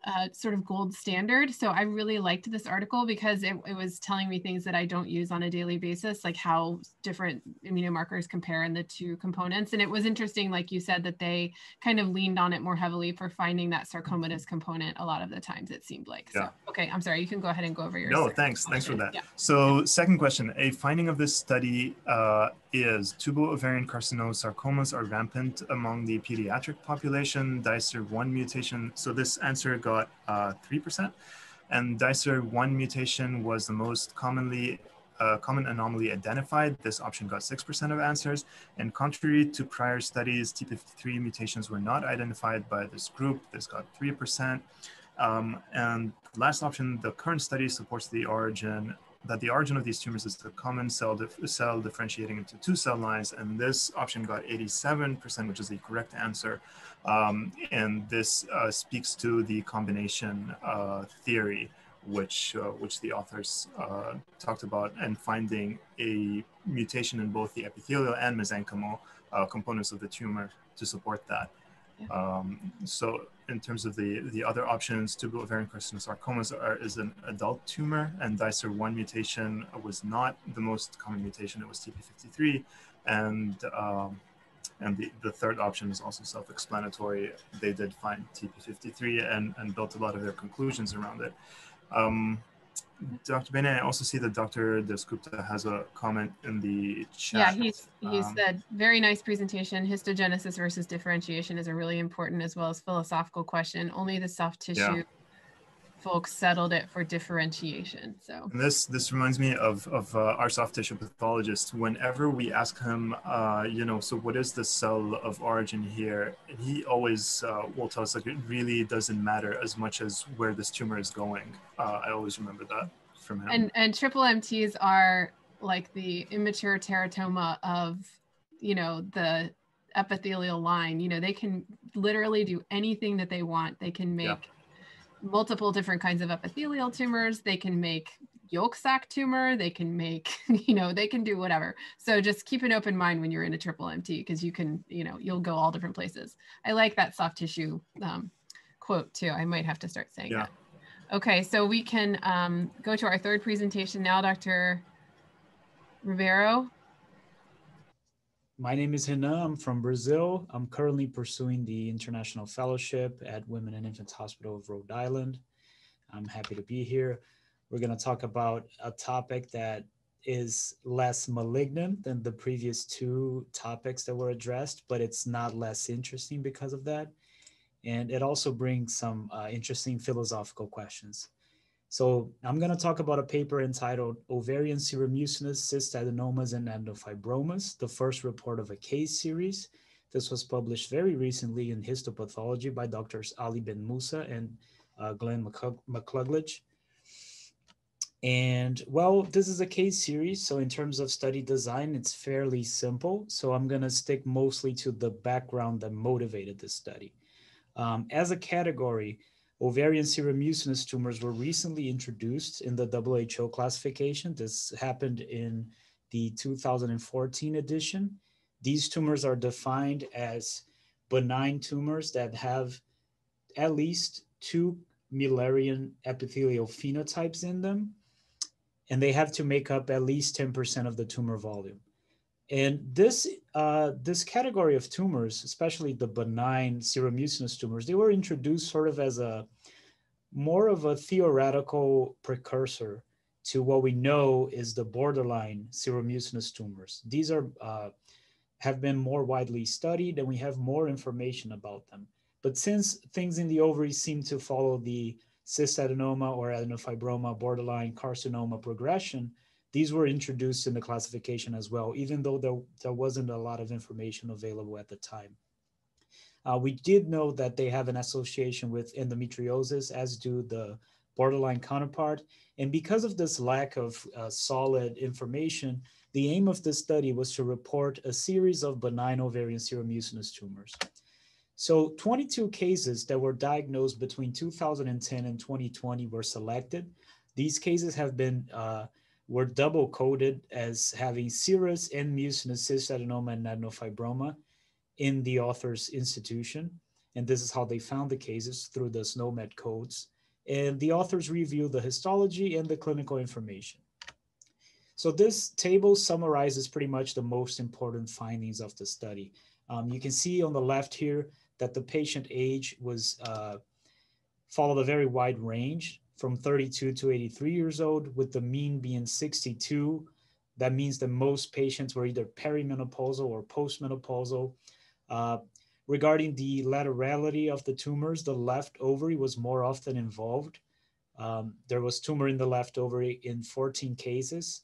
uh, sort of gold standard. So I really liked this article because it, it was telling me things that I don't use on a daily basis, like how different immunomarkers compare in the two components. And it was interesting, like you said, that they kind of leaned on it more heavily for finding that sarcomatous component a lot of the times, it seemed like. So, Yeah. okay, I'm sorry, you can go ahead and go over your No, thanks. Thanks for that. Yeah. So, second question: A finding of this study uh, is tubuloovarian carcinosarcomas are rampant among the pediatric population. Dicer one mutation. So this answer got uh, three percent, and Dicer one mutation was the most commonly. Uh, common anomaly identified. This option got 6% of answers. And contrary to prior studies, TP53 mutations were not identified by this group. This got 3%. Um, and last option, the current study supports the origin that the origin of these tumors is the common cell dif- cell differentiating into two cell lines, and this option got 87%, which is the correct answer. Um, and this uh, speaks to the combination uh, theory, which uh, which the authors uh, talked about, and finding a mutation in both the epithelial and mesenchymal uh, components of the tumor to support that. Um, so in terms of the, the other options, tubuloovarian carcinosarcomas are, is an adult tumor, and Dicer 1 mutation was not the most common mutation, it was TP53. And, um, and the, the third option is also self-explanatory. They did find TP53 and, and built a lot of their conclusions around it. Um, Dr. Banet, I also see that Dr. Dasgupta has a comment in the Yeah, chat. he's he Um, said very nice presentation. Histogenesis versus differentiation is a really important as well as philosophical question. Only the soft tissue folks settled it for differentiation. So And this this reminds me of of uh, our soft tissue pathologist. Whenever we ask him, uh, you know, so what is the cell of origin here? and He always uh, will tell us like it really doesn't matter as much as where this tumor is going. Uh, I always remember that from him. and and triple MTs are like the immature teratoma of you know the epithelial line. You know they can literally do anything that they want. They can make Yeah. Multiple different kinds of epithelial tumors. They can make yolk sac tumor. They can make, [laughs] you know, they can do whatever. So just keep an open mind when you're in a triple MT because you can, you know, you'll go all different places. I like that soft tissue um, quote too. I might have to start saying yeah. that. Okay, so we can um, go to our third presentation now, Dr. Ribeiro. My name is Renan. I'm from Brazil. I'm currently pursuing the International Fellowship at Women and Infants Hospital of Rhode Island. I'm happy to be here. We're going to talk about a topic that is less malignant than the previous two topics that were addressed, but it's not less interesting because of that. And it also brings some uh, interesting philosophical questions. So I'm going to talk about a paper entitled Ovarian Seromucinous Cystadenomas and Adenofibromas, the first report of a case series. This was published very recently in Histopathology by Drs. Ali Ben Mussa and uh, Glenn McCluggage. And well, this is a case series. So in terms of study design, it's fairly simple. So I'm going to stick mostly to the background that motivated this study. Um, as a category, ovarian seromucinous tumors were recently introduced in the WHO classification. This happened in the 2014 edition. These tumors are defined as benign tumors that have at least two Mullerian epithelial phenotypes in them, and they have to make up at least 10% of the tumor volume. And this, uh, this category of tumors, especially the benign seromucinous tumors, they were introduced sort of as a more of a theoretical precursor to what we know is the borderline seromucinous tumors. These are uh, have been more widely studied and we have more information about them. But since things in the ovary seem to follow the cystadenoma or adenofibroma borderline carcinoma progression, these were introduced in the classification as well, even though there, there wasn't a lot of information available at the time. Uh, we did know that they have an association with endometriosis, as do the borderline counterpart. And because of this lack of uh, solid information, the aim of this study was to report a series of benign ovarian seromucinous tumors. So 22 cases that were diagnosed between 2010 and 2020 were selected. These cases have been uh, were double coded as having serous and mucinous cystadenoma and adenofibroma in the author's institution. And this is how they found the cases through the SNOMED codes. And the authors review the histology and the clinical information. So this table summarizes pretty much the most important findings of the study. Um, you can see on the left here that the patient age was uh, followed a very wide range from 32 to 83 years old, with the mean being 62. That means that most patients were either perimenopausal or postmenopausal. Uh, regarding the laterality of the tumors, the left ovary was more often involved. Um, there was tumor in the left ovary in 14 cases.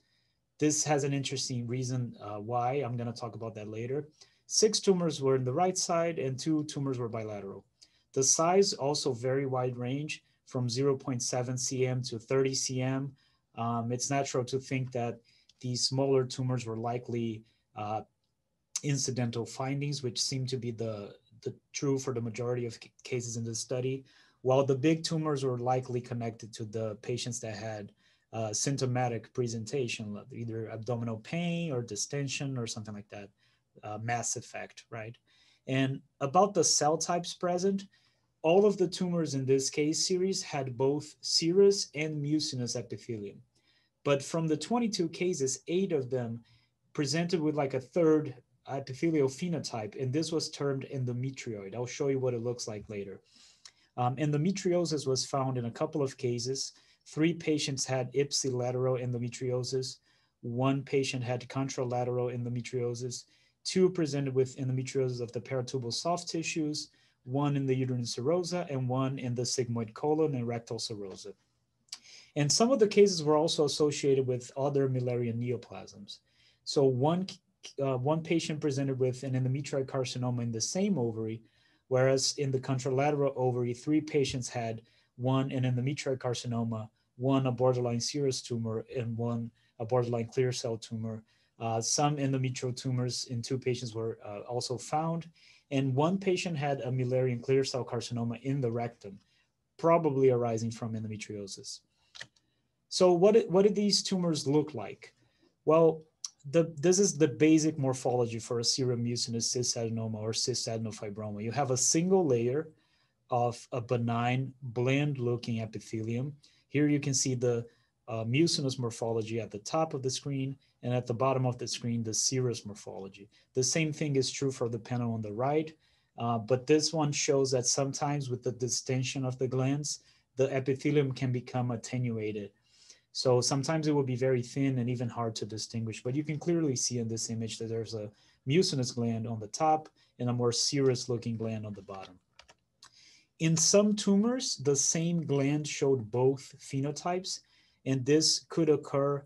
This has an interesting reason uh, why. I'm going to talk about that later. Six tumors were in the right side and two tumors were bilateral. The size also very wide range from 0.7 cm to 30 cm. Um, it's natural to think that these smaller tumors were likely uh, incidental findings, which seem to be the, the true for the majority of cases in this study, while the big tumors were likely connected to the patients that had uh, symptomatic presentation, either abdominal pain or distension or something like that, uh, mass effect, right? And about the cell types present, all of the tumors in this case series had both serous and mucinous epithelium. But from the 22 cases, eight of them presented with like a third epithelial phenotype, and this was termed endometrioid. I'll show you what it looks like later. Um, endometriosis was found in a couple of cases. Three patients had ipsilateral endometriosis. One patient had contralateral endometriosis. Two presented with endometriosis of the paratubal soft tissues one in the uterine serosa and one in the sigmoid colon and rectal serosa. And some of the cases were also associated with other Mullerian neoplasms. So one, uh, one patient presented with an endometrioid carcinoma in the same ovary, whereas in the contralateral ovary, three patients had one an endometrioid carcinoma, one a borderline serous tumor, and one a borderline clear cell tumor. Uh, some endometrial tumors in two patients were uh, also found, and one patient had a Mullerian clear cell carcinoma in the rectum, probably arising from endometriosis. So what, what did these tumors look like? Well, the, this is the basic morphology for a seromucinous cystadenoma or cystadenofibroma. You have a single layer of a benign blend looking epithelium. Here you can see the uh, mucinous morphology at the top of the screen and at the bottom of the screen, the serous morphology. The same thing is true for the panel on the right, uh, but this one shows that sometimes with the distension of the glands, the epithelium can become attenuated so sometimes it will be very thin and even hard to distinguish, but you can clearly see in this image that there's a mucinous gland on the top and a more serous looking gland on the bottom. In some tumors, the same gland showed both phenotypes, and this could occur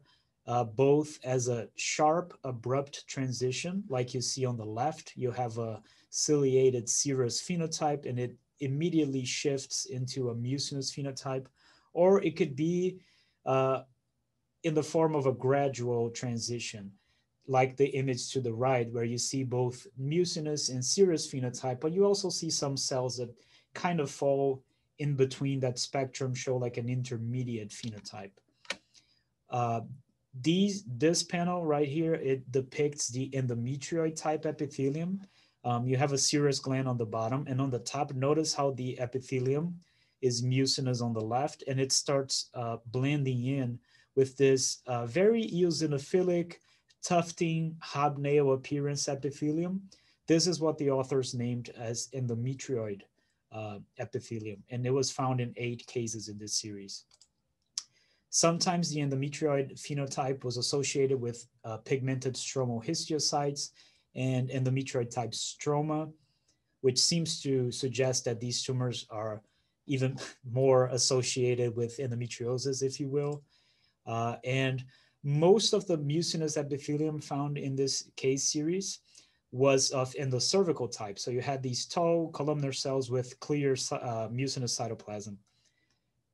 uh, both as a sharp, abrupt transition, like you see on the left, you have a ciliated serous phenotype and it immediately shifts into a mucinous phenotype, or it could be uh, in the form of a gradual transition, like the image to the right, where you see both mucinous and serous phenotype, but you also see some cells that kind of fall in between that spectrum, show like an intermediate phenotype. Uh, these, this panel right here, it depicts the endometrioid type epithelium. Um, you have a serous gland on the bottom and on the top, notice how the epithelium is mucinous on the left, and it starts uh, blending in with this uh, very eosinophilic, tufting, hobnail appearance epithelium. This is what the authors named as endometrioid uh, epithelium, and it was found in eight cases in this series. Sometimes the endometrioid phenotype was associated with uh, pigmented stromal histiocytes and endometrioid type stroma, which seems to suggest that these tumors are even [laughs] more associated with endometriosis, if you will. Uh, and most of the mucinous epithelium found in this case series was of endocervical type. So you had these tall columnar cells with clear uh, mucinous cytoplasm.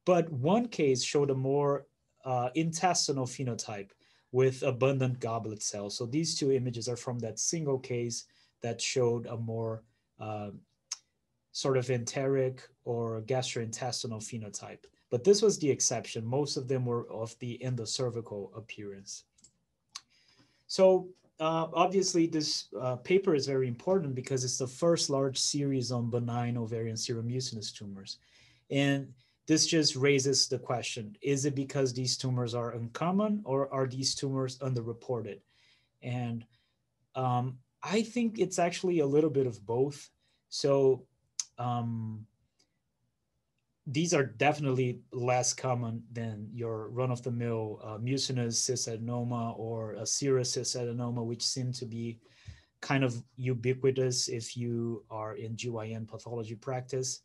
But one case showed a more uh, intestinal phenotype with abundant goblet cells. So these two images are from that single case that showed a more uh, sort of enteric or gastrointestinal phenotype. But this was the exception. Most of them were of the endocervical appearance. So uh, obviously this uh, paper is very important because it's the first large series on benign ovarian seromucinous tumors. And this just raises the question, is it because these tumors are uncommon or are these tumors underreported? And um, I think it's actually a little bit of both. So um, these are definitely less common than your run-of-the-mill uh, mucinous cystadenoma or a serous cystadenoma, which seem to be kind of ubiquitous if you are in GYN pathology practice.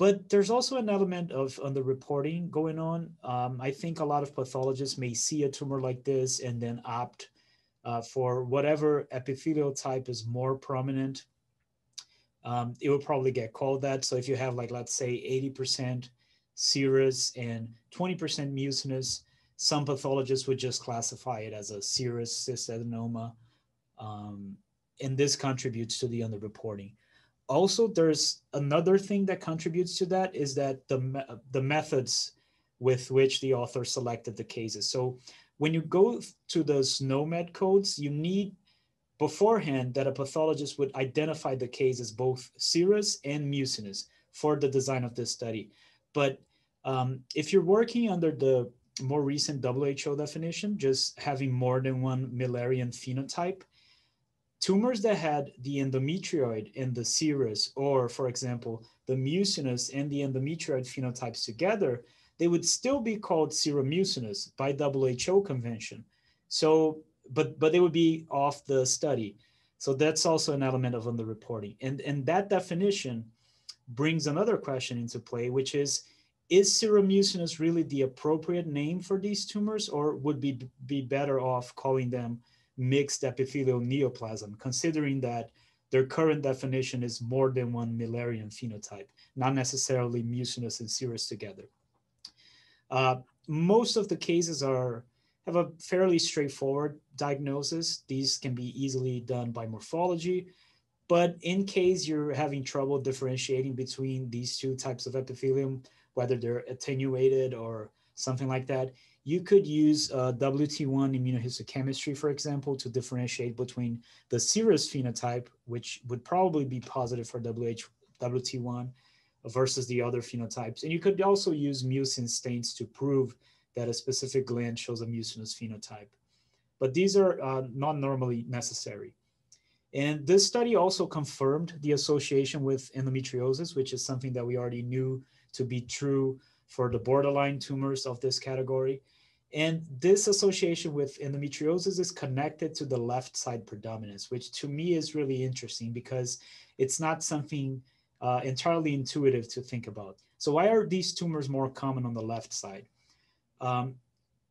But there's also an element of underreporting going on. Um, I think a lot of pathologists may see a tumor like this and then opt uh, for whatever epithelial type is more prominent um, it will probably get called that. So if you have like, let's say 80% serous and 20% mucinous, some pathologists would just classify it as a serous cystadenoma. Um, and this contributes to the underreporting. Also, there's another thing that contributes to that is that the, the methods with which the author selected the cases. So when you go to the SNOMED codes, you need beforehand that a pathologist would identify the case as both serous and mucinous for the design of this study. But um, if you're working under the more recent WHO definition, just having more than one Müllerian phenotype, tumors that had the endometrioid and the serous, or for example, the mucinous and the endometrioid phenotypes together, they would still be called seromucinous by WHO convention. So but but they would be off the study. So that's also an element of underreporting. And, and that definition brings another question into play, which is, is seromucinous really the appropriate name for these tumors or would be, be better off calling them mixed epithelial neoplasm, considering that their current definition is more than one Müllerian phenotype, not necessarily mucinous and serous together. Uh, most of the cases are have a fairly straightforward diagnosis. These can be easily done by morphology. But in case you're having trouble differentiating between these two types of epithelium, whether they're attenuated or something like that, you could use uh, WT1 immunohistochemistry, for example, to differentiate between the serous phenotype, which would probably be positive for WH, WT1, versus the other phenotypes. And you could also use mucin stains to prove that a specific gland shows a mucinous phenotype. But these are uh, not normally necessary. And this study also confirmed the association with endometriosis, which is something that we already knew to be true for the borderline tumors of this category. And this association with endometriosis is connected to the left side predominance, which to me is really interesting because it's not something uh, entirely intuitive to think about. So why are these tumors more common on the left side? Um,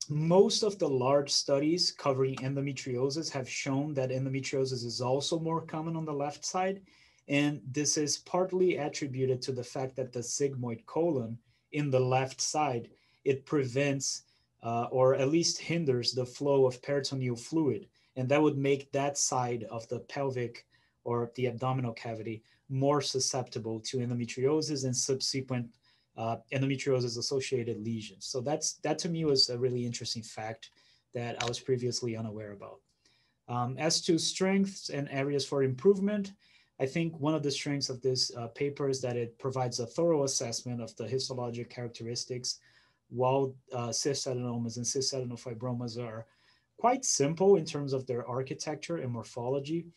most of the large studies covering endometriosis have shown that endometriosis is also more common on the left side. And this is partly attributed to the fact that the sigmoid colon in the left side, it prevents uh, or at least hinders the flow of peritoneal fluid. And that would make that side of the pelvic or the abdominal cavity more susceptible to endometriosis and subsequent uh, endometriosis associated lesions. So that's that to me was a really interesting fact that I was previously unaware about. Um, as to strengths and areas for improvement, I think one of the strengths of this uh, paper is that it provides a thorough assessment of the histologic characteristics, while uh, cystadenomas and cystadenofibromas are quite simple in terms of their architecture and morphology.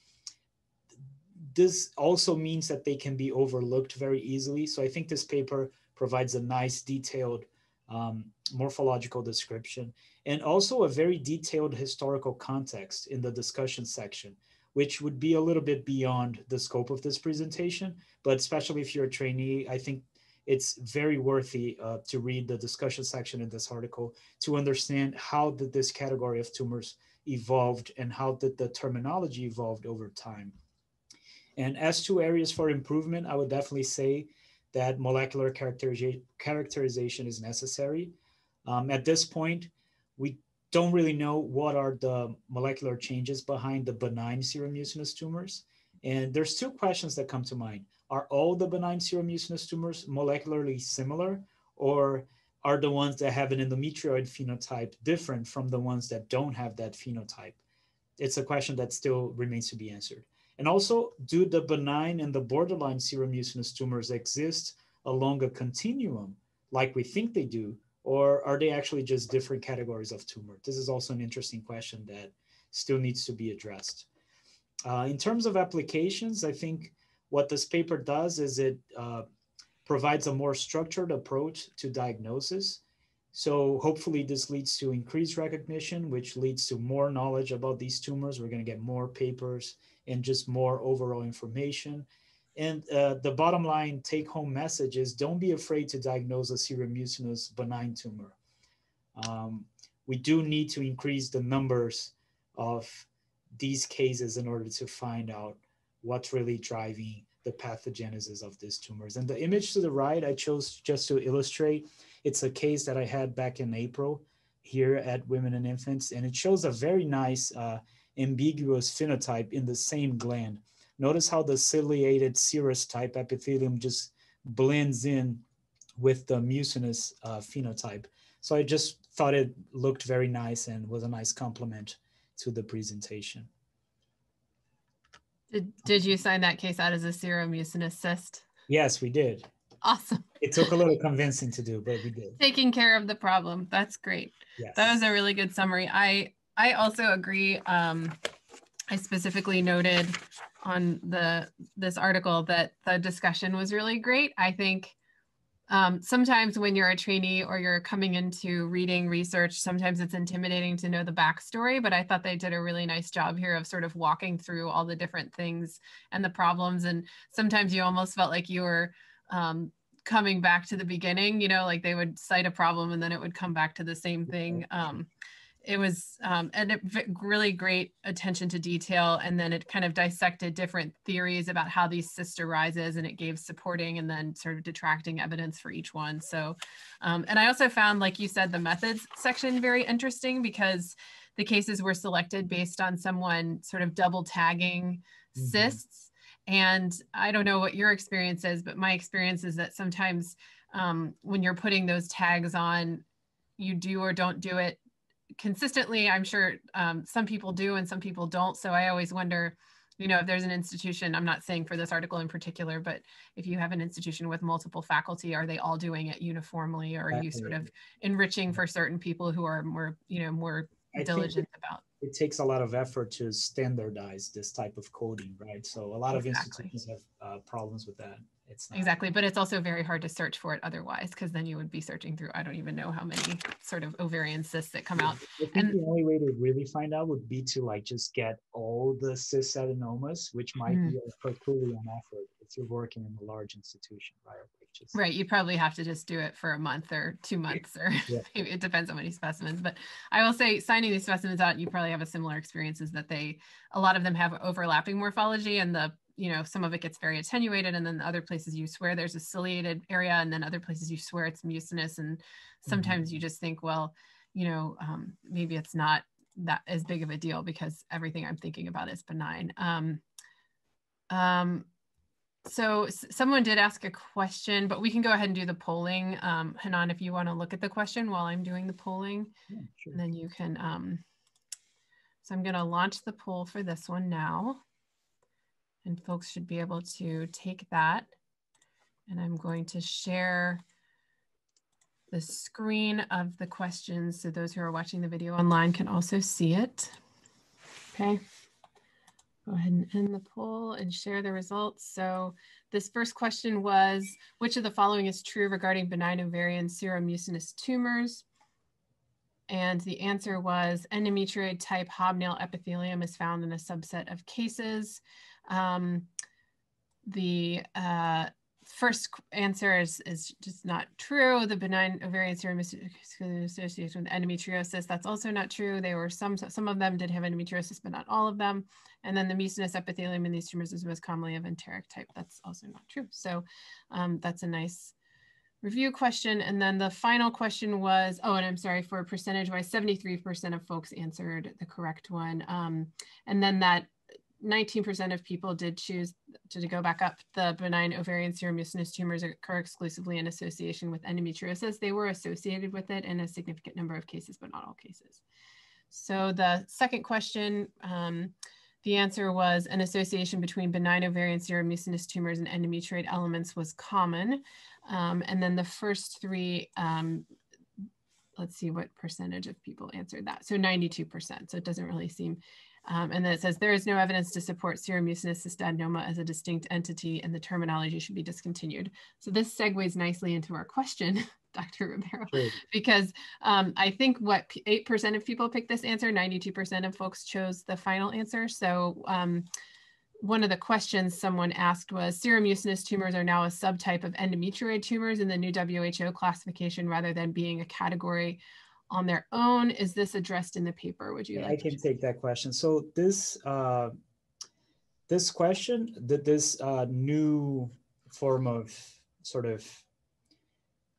This also means that they can be overlooked very easily. So I think this paper provides a nice detailed um, morphological description and also a very detailed historical context in the discussion section which would be a little bit beyond the scope of this presentation. But especially if you're a trainee, I think it's very worthy uh, to read the discussion section in this article to understand how did this category of tumors evolved and how did the terminology evolved over time. And as to areas for improvement, I would definitely say that molecular characterization is necessary. Um, at this point, we don't really know what are the molecular changes behind the benign seromucinous tumors. And there's two questions that come to mind. Are all the benign seromucinous tumors molecularly similar or are the ones that have an endometrioid phenotype different from the ones that don't have that phenotype? It's a question that still remains to be answered. And also, do the benign and the borderline seromucinous tumors exist along a continuum like we think they do, or are they actually just different categories of tumor? This is also an interesting question that still needs to be addressed. Uh, in terms of applications, I think what this paper does is it uh, provides a more structured approach to diagnosis. So hopefully this leads to increased recognition, which leads to more knowledge about these tumors. We're gonna get more papers and just more overall information. And uh, the bottom line take home message is don't be afraid to diagnose a seromucinous benign tumor. Um, we do need to increase the numbers of these cases in order to find out what's really driving the pathogenesis of these tumors. And the image to the right, I chose just to illustrate. It's a case that I had back in April here at Women and Infants, and it shows a very nice uh, ambiguous phenotype in the same gland. Notice how the ciliated serous type epithelium just blends in with the mucinous uh, phenotype. So I just thought it looked very nice and was a nice complement to the presentation. Did, did you sign that case out as a seromucinous cyst? Yes, we did. Awesome. It took a little convincing to do, but we did. Taking care of the problem. That's great. Yes. That was a really good summary. I I also agree. Um, I specifically noted on the this article that the discussion was really great. I think um, sometimes when you're a trainee or you're coming into reading research, sometimes it's intimidating to know the backstory, but I thought they did a really nice job here of sort of walking through all the different things and the problems. And sometimes you almost felt like you were um, coming back to the beginning, you know, like they would cite a problem and then it would come back to the same thing. Um, it was um, and it, really great attention to detail and then it kind of dissected different theories about how these sister rises and it gave supporting and then sort of detracting evidence for each one so um, and i also found like you said the methods section very interesting because the cases were selected based on someone sort of double tagging mm -hmm. cysts And I don't know what your experience is, but my experience is that sometimes um, when you're putting those tags on, you do or don't do it consistently. I'm sure um, some people do and some people don't. So I always wonder, you know, if there's an institution, I'm not saying for this article in particular, but if you have an institution with multiple faculty, are they all doing it uniformly or are you sort of enriching for certain people who are more, you know, more I diligent about? It takes a lot of effort to standardize this type of coding, right? So a lot exactly. of institutions have uh, problems with that. It's not. exactly, but it's also very hard to search for it otherwise, because then you would be searching through I don't even know how many sort of ovarian cysts that come out. I think and the only way to really find out would be to like just get all the adenomas, which might mm-hmm. be a Herculean effort if you're working in a large institution, right? Just, right, you probably have to just do it for a month or two months, or yeah. [laughs] it depends on many specimens. But I will say, signing these specimens out, you probably have a similar experience. Is that they a lot of them have overlapping morphology, and the you know, some of it gets very attenuated, and then other places you swear there's a ciliated area, and then other places you swear it's mucinous. And sometimes mm-hmm. you just think, well, you know, um, maybe it's not that as big of a deal because everything I'm thinking about is benign. Um, um, so someone did ask a question, but we can go ahead and do the polling. Um, Renan, if you want to look at the question while I'm doing the polling, yeah, sure. and then you can. Um, so I'm going to launch the poll for this one now and folks should be able to take that. And I'm going to share the screen of the questions so those who are watching the video online can also see it. Okay. Go ahead and end the poll and share the results. So this first question was, which of the following is true regarding benign ovarian seromucinous tumors? And the answer was endometrioid type hobnail epithelium is found in a subset of cases. Um, the uh, first answer is, is just not true. The benign ovarian serum associated with endometriosis, that's also not true. They were some, some of them did have endometriosis, but not all of them. And then the mucinous epithelium in these tumors is most commonly of enteric type. That's also not true. So um, that's a nice review question. And then the final question was, oh, and I'm sorry for percentage wise, 73% of folks answered the correct one. Um, and then that 19% of people did choose to, to, go back up. The benign ovarian seromucinous tumors occur exclusively in association with endometriosis. They were associated with it in a significant number of cases, but not all cases. So the second question, um, the answer was an association between benign ovarian seromucinous tumors and endometrioid elements was common. Um, and then the first three, um, let's see what percentage of people answered that. So 92%. So it doesn't really seem um, and then it says there is no evidence to support seromucinous cystadenoma as a distinct entity and the terminology should be discontinued. So this segues nicely into our question, [laughs] Dr. Ribeiro, sure. because um, I think what 8% of people picked this answer, 92% of folks chose the final answer. So um, one of the questions someone asked was serum seromucinous tumors are now a subtype of endometrioid tumors in the new WHO classification rather than being a category on their own? Is this addressed in the paper? Would you yeah, like? I can take that question. So this uh, this question, that this uh, new form of sort of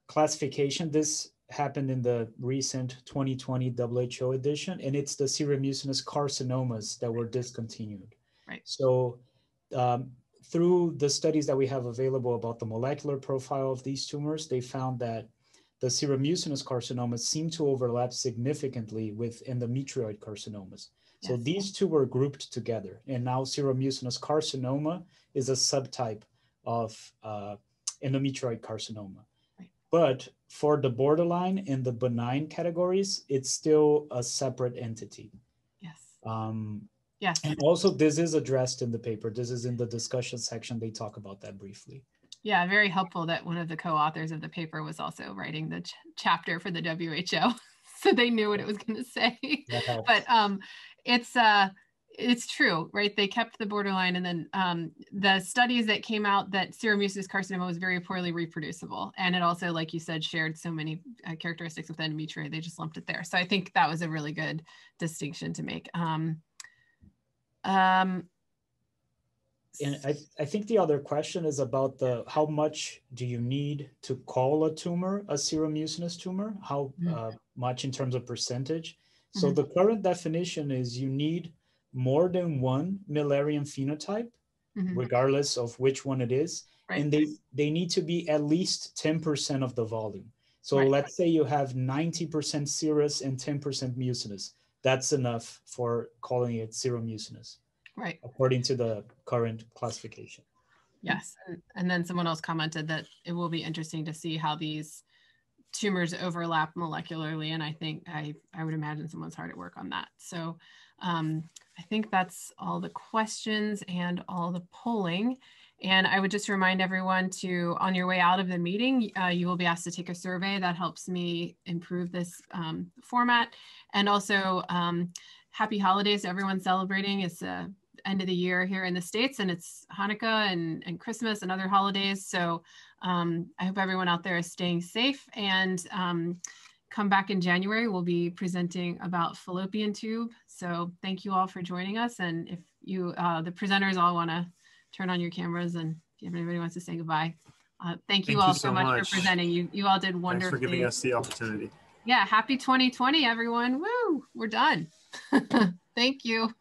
classification, this happened in the recent 2020 WHO edition, and it's the seromucinous carcinomas that were discontinued. Right. So um, through the studies that we have available about the molecular profile of these tumors, they found that the seromucinous carcinomas seem to overlap significantly with endometrioid carcinomas. Yes. So these two were grouped together, and now seromucinous carcinoma is a subtype of uh, endometrioid carcinoma. Right. But for the borderline and the benign categories, it's still a separate entity. Yes. Um, yes. And also, this is addressed in the paper. This is in the discussion section. They talk about that briefly. Yeah, very helpful that one of the co-authors of the paper was also writing the ch chapter for the WHO, [laughs] so they knew what it was going to say. [laughs] but um, it's uh, it's true, right? They kept the borderline, and then um, the studies that came out that seromucinous carcinoma was very poorly reproducible, and it also, like you said, shared so many uh, characteristics with endometrioid. They just lumped it there. So I think that was a really good distinction to make. Um, um, and I, I think the other question is about the how much do you need to call a tumor a seromucinous tumor? How mm-hmm. uh, much in terms of percentage? So mm-hmm. the current definition is you need more than one Müllerian phenotype mm-hmm. regardless of which one it is. Right. And they, they need to be at least 10% of the volume. So right. let's say you have 90% serous and 10% mucinous. That's enough for calling it seromucinous. Right. According to the current classification. Yes. And, and then someone else commented that it will be interesting to see how these tumors overlap molecularly. And I think I, I would imagine someone's hard at work on that. So um, I think that's all the questions and all the polling. And I would just remind everyone to, on your way out of the meeting, uh, you will be asked to take a survey that helps me improve this um, format. And also, um, happy holidays to everyone celebrating. It's the end of the year here in the States and it's Hanukkah and, and Christmas and other holidays. So um, I hope everyone out there is staying safe and um, come back in January. We'll be presenting about fallopian tube. So thank you all for joining us. And if you, uh, the presenters all want to turn on your cameras and if anybody wants to say goodbye. Uh, thank you thank all you so, much, much, for presenting. You, you all did wonderfully. Thanks for giving us the opportunity. Yeah, happy 2020, everyone. Woo, we're done. [laughs] thank you.